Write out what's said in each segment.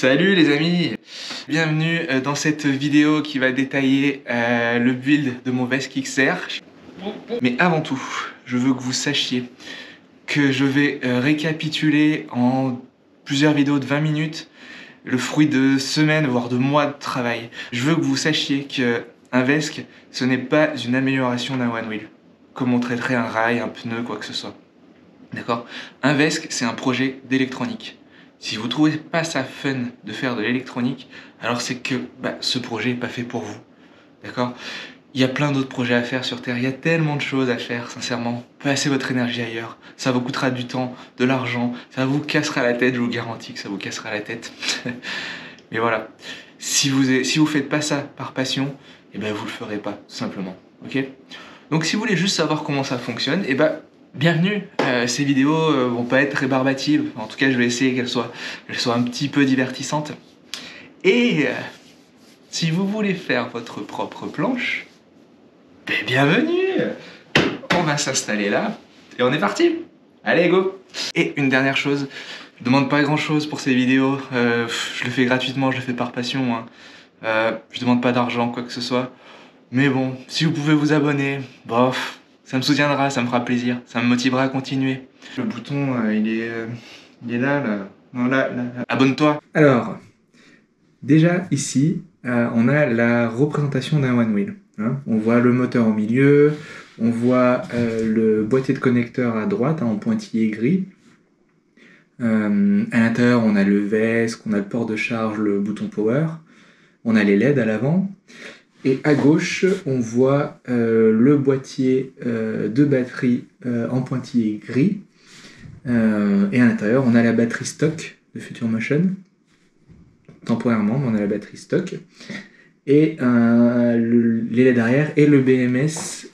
Salut les amis Bienvenue euh, dans cette vidéo qui va détailler euh, le build de mon Vesk XR. Mais avant tout, je veux que vous sachiez que je vais euh, récapituler en plusieurs vidéos de 20 minutes le fruit de semaines, voire de mois de travail. Je veux que vous sachiez que un Vesk, ce n'est pas une amélioration d'un One Wheel, comme on traiterait un rail, un pneu, quoi que ce soit. D'accord? Un Vesk, c'est un projet d'électronique. Si vous trouvez pas ça fun de faire de l'électronique, alors c'est que bah, ce projet n'est pas fait pour vous. D'accord? Il y a plein d'autres projets à faire sur Terre, il y a tellement de choses à faire, sincèrement. Passez votre énergie ailleurs. Ça vous coûtera du temps, de l'argent, ça vous cassera la tête, je vous garantis que ça vous cassera la tête. Mais voilà, si vous ne si faites pas ça par passion, eh ben vous le ferez pas, tout simplement. Ok? Donc si vous voulez juste savoir comment ça fonctionne, eh ben Bienvenue, euh, ces vidéos euh, vont pas être rébarbatives, en tout cas je vais essayer qu'elles soient, soient un petit peu divertissantes. Et euh, si vous voulez faire votre propre planche, ben, bienvenue. On va s'installer là, et on est parti. Allez go. Et une dernière chose, je demande pas grand chose pour ces vidéos, je le fais gratuitement, je le fais par passion, hein. je demande pas d'argent, quoi que ce soit. Mais bon, si vous pouvez vous abonner, bof, ça me soutiendra, ça me fera plaisir, ça me motivera à continuer. Le bouton, euh, il, est, euh, il est là, là. Non, là, là, Abonne-toi. Alors, déjà ici, euh, on a la représentation d'un one wheel. Hein. On voit le moteur au milieu, on voit le boîtier de connecteur à droite hein, en pointillé gris. à l'intérieur, on a le VESC, on a le port de charge, le bouton power, on a les LED à l'avant. Et à gauche, on voit euh, le boîtier euh, de batterie euh, en pointillé gris. et à l'intérieur, on a la batterie stock de Future Motion. Temporairement, on a la batterie stock. Et les LED arrière et le BMS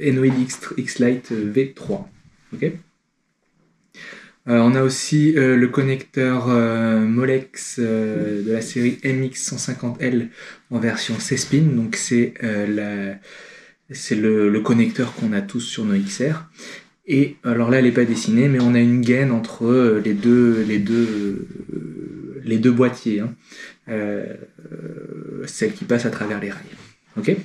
Enoid X-Lite V3. ok? On a aussi euh, le connecteur euh, Molex de la série MX150L en version C-Spin. Donc c'est le, connecteur qu'on a tous sur nos XR. Et alors là, elle n'est pas dessinée, mais on a une gaine entre les deux boîtiers, hein. celle qui passe à travers les rails. Ok?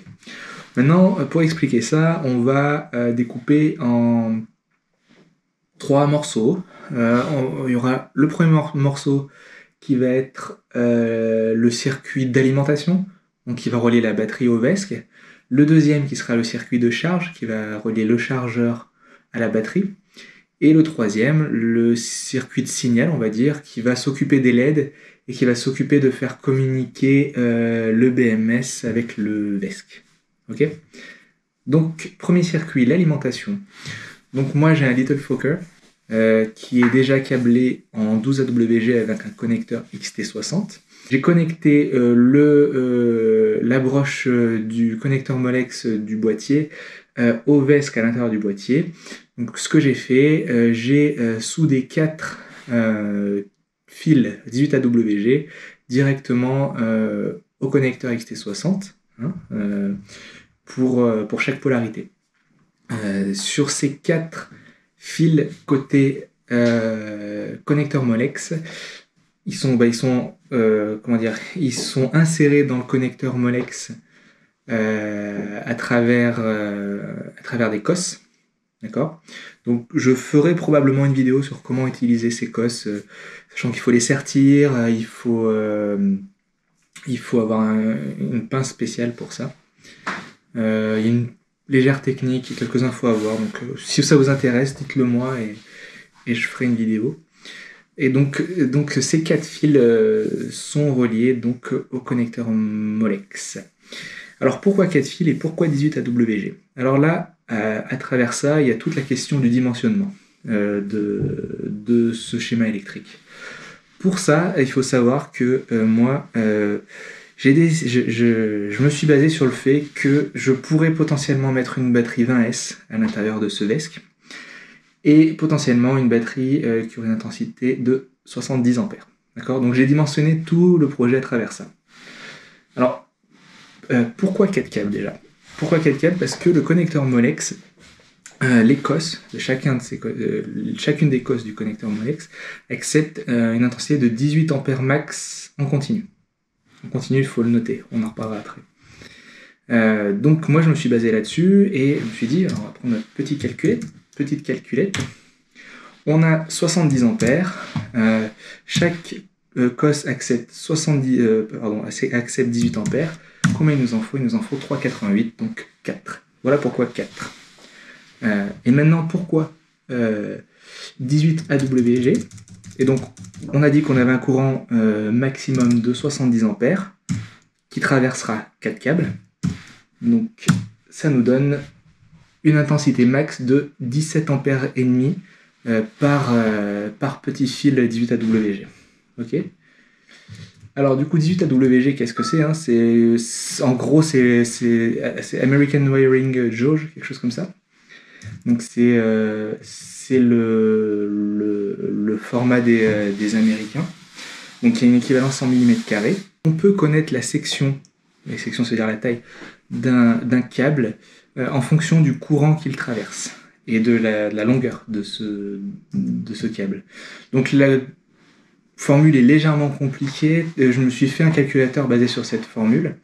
Maintenant, pour expliquer ça, on va découper en trois morceaux. Euh, il y aura le premier morceau qui va être euh, le circuit d'alimentation, qui va relier la batterie au VESC. Le deuxième qui sera le circuit de charge, qui va relier le chargeur à la batterie. Et le troisième, le circuit de signal, on va dire, qui va s'occuper des LED et qui va s'occuper de faire communiquer euh, le BMS avec le VESC. Donc, premier circuit, l'alimentation. Donc moi j'ai un Little Fokker euh, qui est déjà câblé en 12 AWG avec un connecteur XT60. J'ai connecté euh, euh, la broche du connecteur Molex du boîtier au VESC à l'intérieur du boîtier. Donc ce que j'ai fait, j'ai soudé quatre fils 18 AWG directement au connecteur XT60 hein, pour chaque polarité. Sur ces quatre fil côté euh, connecteur Molex. Ils sont, bah, euh, ils sont insérés dans le connecteur Molex euh, à travers, à des cosses. Je ferai probablement une vidéo sur comment utiliser ces cosses, sachant qu'il faut les sertir, il faut, avoir une pince spéciale pour ça. Légère technique et quelques infos à voir. Donc, euh, si ça vous intéresse, dites-le moi et, je ferai une vidéo. Et donc, ces quatre fils euh, sont reliés donc au connecteur Molex. Alors pourquoi quatre fils et pourquoi 18 AWG Alors là, à, travers ça, il y a toute la question du dimensionnement euh, de, ce schéma électrique. Pour ça, il faut savoir que moi, des, je, je, me suis basé sur le fait que je pourrais potentiellement mettre une batterie 20S à l'intérieur de ce VESC et potentiellement une batterie euh, qui aurait une intensité de 70 ampères. D'accord? Donc j'ai dimensionné tout le projet à travers ça. Alors, euh, pourquoi 4 câbles déjà? Pourquoi 4 câbles? Parce que le connecteur Molex euh, les COS de chacun de ces, euh, chacune des COS du connecteur Molex accepte une intensité de 18 ampères max en continu. En continu, il faut le noter, on en reparlera après. Euh, donc moi je me suis basé là-dessus et je me suis dit, alors, on va prendre notre petite calculette, petite calculette. On a 70 ampères. Euh, chaque euh, COS accepte 70, euh, pardon, accepte 18 ampères. Combien il nous en faut? Il nous en faut 3,88, donc 4. Voilà pourquoi 4. Euh, et maintenant, pourquoi euh, 18 AWG Et donc, on a dit qu'on avait un courant euh, maximum de 70 ampères qui traversera 4 câbles. Donc, ça nous donne une intensité max de 17 ampères et demi euh, par, euh, par petit fil 18 AWG. Ok? Alors du coup 18 AWG qu'est-ce que c'est hein? C'est en gros c'est American Wiring Jauge quelque chose comme ça. Donc c'est euh, le, le, format des, euh, des Américains. Donc il y a une équivalence en millimètres carrés. On peut connaître la section, la section c'est-à-dire la taille d'un d'un câble euh, en fonction du courant qu'il traverse et de la, de la longueur de ce, de ce câble. Donc la formule est légèrement compliquée. Euh, Je me suis fait un calculateur basé sur cette formule.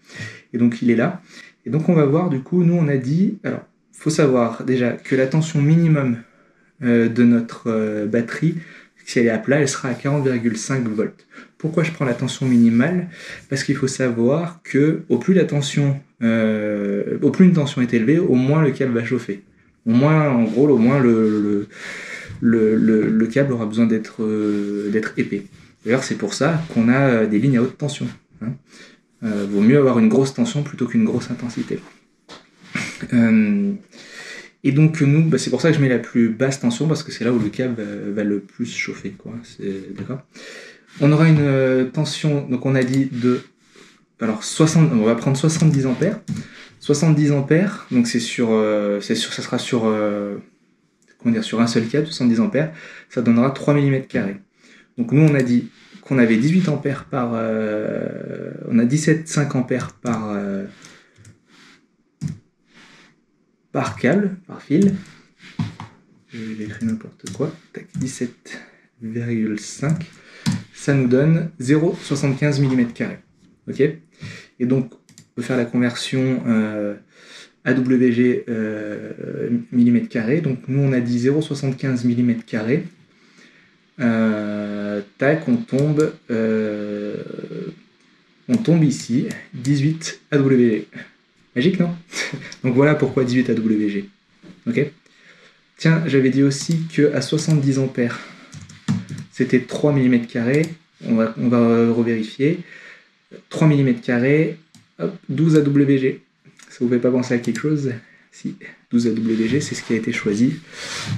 Et donc il est là. Et donc on va voir, du coup, nous on a dit, alors, faut savoir déjà que la tension minimum euh, de notre euh, batterie, si elle est à plat, elle sera à 40,5 volts. Pourquoi je prends la tension minimale? Parce qu'il faut savoir que au plus la tension, euh, au plus une tension est élevée, au moins le câble va chauffer. Au moins, en gros, au moins le, le, le, le- le câble aura besoin d'être épais. D'ailleurs, c'est pour ça qu'on a des lignes à haute tension. Hein. Vaut mieux avoir une grosse tension plutôt qu'une grosse intensité. Euh, et donc nous, bah, c'est pour ça que je mets la plus basse tension parce que c'est là où le câble va, va le plus chauffer, quoi. D'accord? On aura une euh, tension, donc on a dit de, alors 60, on va prendre 70 ampères. 70 ampères, donc c'est sur, euh, sur, ça sera sur, euh, comment dire, sur un seul câble, 70 ampères. Ça donnera 3 mm carrés. Donc nous, on a dit qu'on avait 18 ampères par, euh, on a 17,5 ampères par euh, par câble, par fil. J'ai écrit n'importe quoi. Tac, 17,5. Ça nous donne 0,75 mm. Ok? Et donc, on peut faire la conversion euh, AWG euh, mm. Donc, nous, on a dit 0,75 mm. Euh, tac, on tombe, on tombe ici, 18 AWG. Magique, non Donc voilà pourquoi 18 AWG. Ok Tiens, j'avais dit aussi que à 70 ampères, c'était 3 mm. On va, on va revérifier. 3 mm hop, 12 AWG. Ça vous fait pas penser à quelque chose Si, 12 AWG, c'est ce qui a été choisi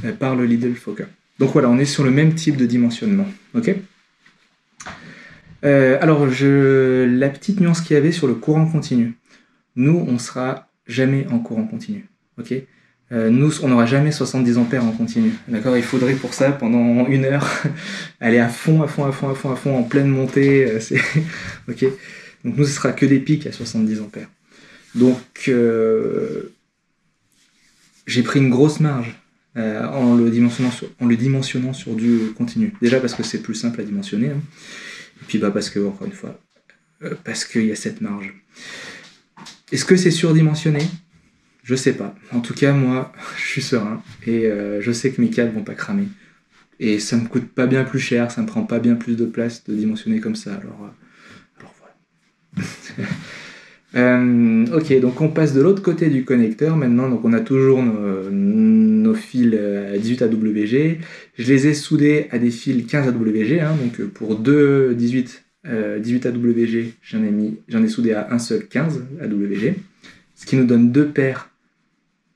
euh, par le Lidl Fokker. Donc voilà, on est sur le même type de dimensionnement. Ok Euh, alors, la petite nuance qu'il y avait sur le courant continu. Nous, on sera jamais en courant continu. Ok? Euh, Nous, on n'aura jamais 70 ampères en continu. D'accord? Il faudrait pour ça, pendant une heure, aller à fond, à fond, à fond, à fond, à fond, en pleine montée. euh, ok? Donc nous, ce sera que des pics à 70 ampères. Donc, euh, j'ai pris une grosse marge en, le dimensionnant sur, du continu. Déjà parce que c'est plus simple à dimensionner. hein. Et puis bah, parce que, encore une fois, parce qu'il y a cette marge. Est-ce que c'est surdimensionné? Je sais pas. En tout cas, moi, je suis serein et euh, je sais que mes câbles vont pas cramer. Et ça me coûte pas bien plus cher, ça me prend pas bien plus de place de dimensionner comme ça. Alors, euh, alors voilà. Euh, ok, donc on passe de l'autre côté du connecteur maintenant. Donc on a toujours nos, nos fils à 18 AWG. Je les ai soudés à des fils 15 AWG. hein, donc pour deux 18, euh, 18 AWG, j'en ai, mis, j'en ai soudé à un seul 15 AWG. Ce qui nous donne deux paires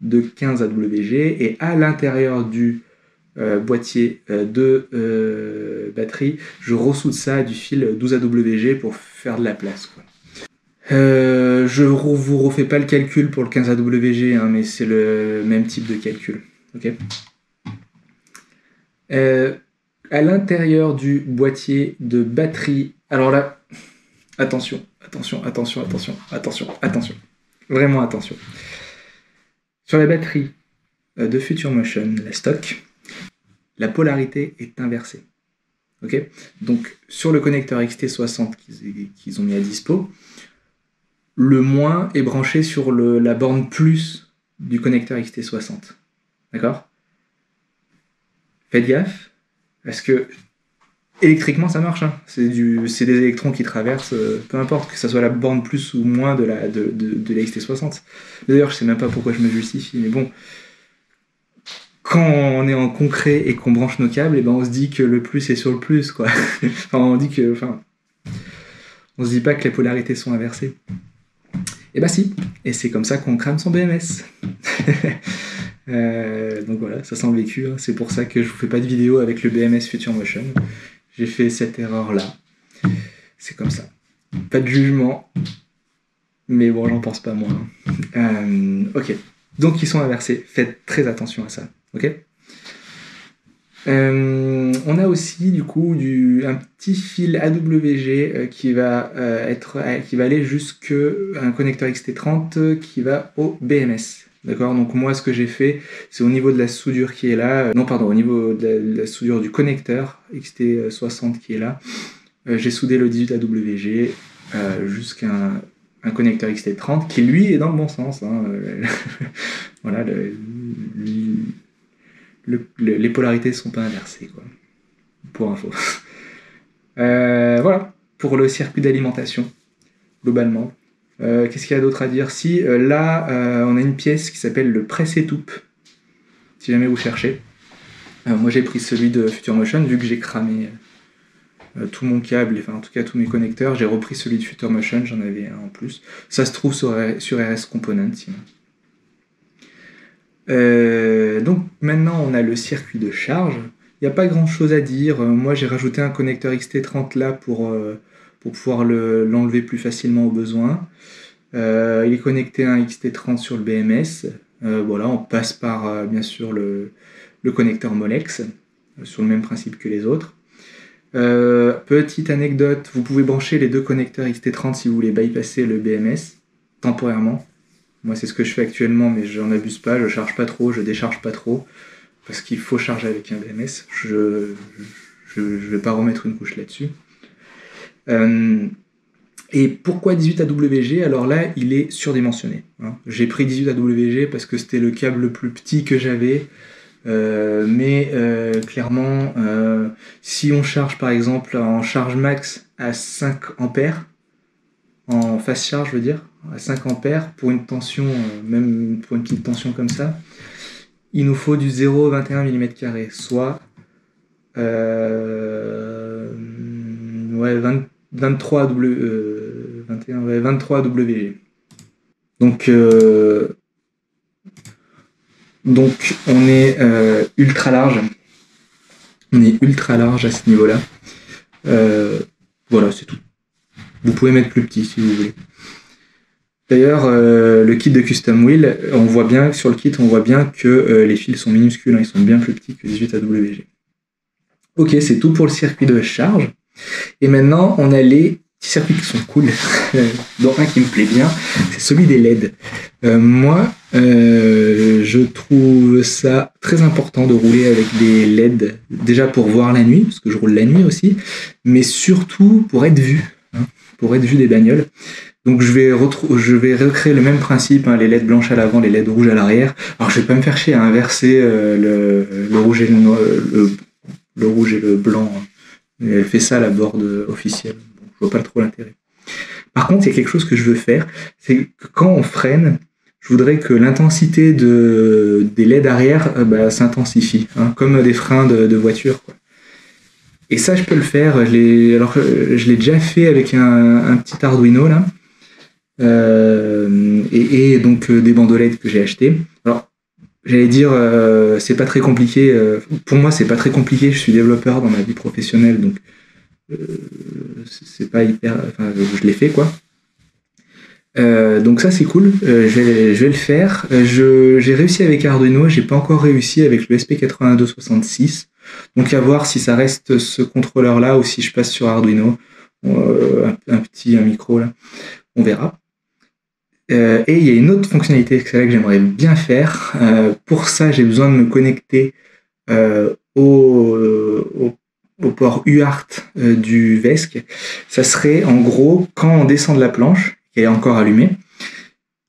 de 15 AWG. Et à l'intérieur du euh, boîtier euh, de euh, batterie, je ressoude ça du fil 12 AWG pour faire de la place. Quoi. Euh, je vous refais pas le calcul pour le 15 AWG, hein, mais c'est le même type de calcul. Euh, à l'intérieur du boîtier de batterie, alors là, attention, attention, attention, attention, attention, attention, vraiment attention. Sur la batterie, de Future Motion, la stock, la polarité est inversée. Ok? Donc sur le connecteur XT60 qu'ils ont mis à dispo, le moins est branché sur la borne plus du connecteur XT60. D'accord? Faites gaffe, parce que électriquement ça marche. Hein. C'est des électrons qui traversent, euh, peu importe que ça soit la borne plus ou moins de la, de, de, la XT60. D'ailleurs, je sais même pas pourquoi je me justifie, mais bon, quand on est en concret et qu'on branche nos câbles, et eh ben on se dit que le plus est sur le plus, quoi. on dit que, on se dit pas que les polarités sont inversées. Et bah ben si, et c'est comme ça qu'on crame son BMS. Euh, donc voilà, ça sent vécu. Hein. C'est pour ça que je vous fais pas de vidéo avec le BMS Future Motion. J'ai fait cette erreur là. C'est comme ça. Pas de jugement. Mais bon, j'en pense pas moins. Euh, ok. Donc ils sont inversés. Faites très attention à ça. Ok? Euh, on a aussi du coup un petit fil AWG euh, qui va être qui va aller jusqu'à un connecteur XT30 qui va au BMS. D'accord? Donc moi ce que j'ai fait, c'est au niveau de la soudure qui est là, non pardon, au niveau de la, soudure du connecteur XT60 qui est là, j'ai soudé le 18AWG jusqu'à un, connecteur XT30 qui lui est dans le bon sens. Hein. voilà, le, les polarités ne sont pas inversées, quoi. Pour info. Euh, voilà, pour le circuit d'alimentation, globalement. Euh, qu'est-ce qu'il y a d'autre à dire? Si, euh, là, on a une pièce qui s'appelle le presse-étoupe, si jamais vous cherchez. moi, j'ai pris celui de Future Motion, vu que j'ai cramé tout mon câble, enfin en tout cas tous mes connecteurs, j'ai repris celui de Future Motion, j'en avais un en plus. Ça se trouve sur, RS Component, sinon. Euh, donc maintenant on a le circuit de charge. Il n'y a pas grand chose à dire. Euh, moi j'ai rajouté un connecteur XT30 là pour, euh, pour pouvoir l'enlever plus facilement au besoin. il est connecté à un XT30 sur le BMS. voilà, on passe par bien sûr le, connecteur Molex sur le même principe que les autres. petite anecdote, vous pouvez brancher les deux connecteurs XT30 si vous voulez bypasser le BMS temporairement. Moi, c'est ce que je fais actuellement, mais j'en abuse pas, je charge pas trop, je décharge pas trop, parce qu'il faut charger avec un BMS. Je je, vais pas remettre une couche là-dessus. Euh, et pourquoi 18 AWG Alors là, il est surdimensionné. Hein. J'ai pris 18 AWG parce que c'était le câble le plus petit que j'avais. Euh, mais euh, clairement, si on charge par exemple en charge max à 5 ampères, en fast charge, je veux dire, à 5 ampères pour une tension, même pour une petite tension comme ça, il nous faut du 0,21 mm, soit ouais, 20, 23W. 21, 23W. Donc, on est euh, ultra large. On est ultra large à ce niveau-là. Euh, voilà, c'est tout. Vous pouvez mettre plus petit si vous voulez. D'ailleurs, euh, le kit de Custom Wheel, on voit bien sur le kit, on voit bien que les fils sont minuscules, hein, ils sont bien plus petits que 18 AWG. Ok, c'est tout pour le circuit de charge. Et maintenant, on a les petits circuits qui sont cool, dont un qui me plaît bien, c'est celui des LED. Euh, moi, je trouve ça très important de rouler avec des LED, déjà pour voir la nuit, parce que je roule la nuit aussi, mais surtout pour être vu, hein, pour être vu des bagnoles. Donc je vais, je vais recréer le même principe, hein, les LED blanches à l'avant, les LED rouges à l'arrière. Alors je vais pas me faire chier à inverser euh, le, rouge et le, le, rouge et le blanc. Hein. Elle fait ça à la board officielle. Bon, je vois pas trop l'intérêt. Par contre, il y a quelque chose que je veux faire, c'est que quand on freine, je voudrais que l'intensité de, des LED arrière euh, bah, s'intensifie, hein, comme des freins de, voiture. Et ça, je peux le faire. Je alors, je l'ai déjà fait avec un, petit Arduino là. Euh, et, donc euh, des bandelettes que j'ai achetées. Alors, j'allais dire, euh, c'est pas très compliqué. pour moi, c'est pas très compliqué. Je suis développeur dans ma vie professionnelle, donc c'est pas hyper. Enfin, je l'ai fait quoi. donc ça c'est cool, je, vais, je, vais, le faire. j'ai réussi avec Arduino, j'ai pas encore réussi avec le SP8266. Donc à voir si ça reste ce contrôleur là ou si je passe sur Arduino. un, un, petit un micro là, on verra. Euh, et il y a une autre fonctionnalité que j'aimerais bien faire. Euh, pour ça, j'ai besoin de me connecter euh, au, port UART du VESC. Ça serait en gros quand on descend de la planche, qui est encore allumée,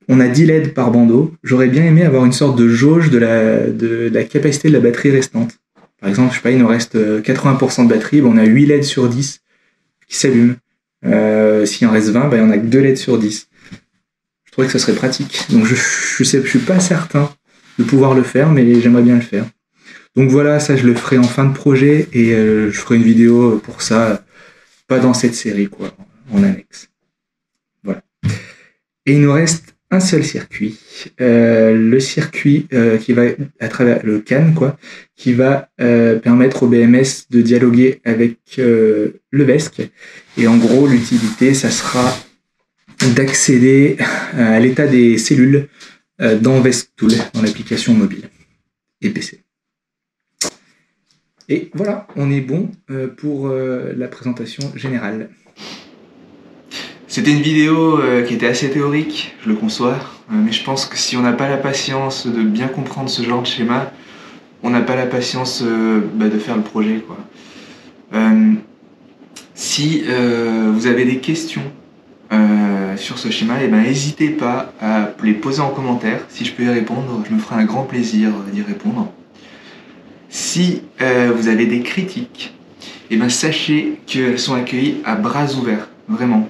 on a 10 LED par bandeau. J'aurais bien aimé avoir une sorte de jauge de la, de, la capacité de la batterie restante. Par exemple, je sais pas, il nous reste 80% de batterie, on a 8 LED sur 10 qui s'allument. S'il en reste 20, ben, en a que 2 LED sur 10. Que ça serait pratique. Donc je, sais, je suis pas certain de pouvoir le faire, mais j'aimerais bien le faire. Donc voilà, ça je le ferai en fin de projet et euh, je ferai une vidéo pour ça, pas dans cette série quoi, en annexe. Voilà. Et il nous reste un seul circuit, euh, le circuit euh, qui va à travers le CAN, quoi, qui va permettre au BMS de dialoguer avec le VESC. Et en gros, l'utilité, ça sera d'accéder à l'état des cellules dans VESC Tool, dans l'application mobile et PC. Et voilà, on est bon pour la présentation générale. C'était une vidéo euh, qui était assez théorique, je le conçois, euh, mais je pense que si on n'a pas la patience de bien comprendre ce genre de schéma, on n'a pas la patience euh, bah, de faire le projet. Quoi. si vous avez des questions sur ce schéma, eh ben, n'hésitez pas à les poser en commentaire. Si je peux y répondre, je me ferai un grand plaisir d'y répondre. Si vous avez des critiques, eh ben, sachez qu'elles sont accueillies à bras ouverts, vraiment.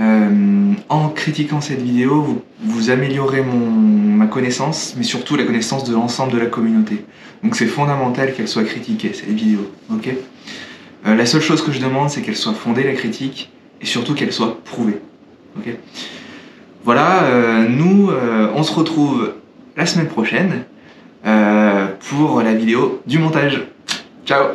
Euh, en critiquant cette vidéo, vous, améliorez mon, ma connaissance, mais surtout la connaissance de l'ensemble de la communauté. Donc c'est fondamental qu'elle soit critiquée, cette vidéo. ok? Euh, la seule chose que je demande, c'est qu'elle soit fondée, la critique, et surtout qu'elle soit prouvée. ok voilà, euh, nous, on se retrouve la semaine prochaine pour la vidéo du montage. Ciao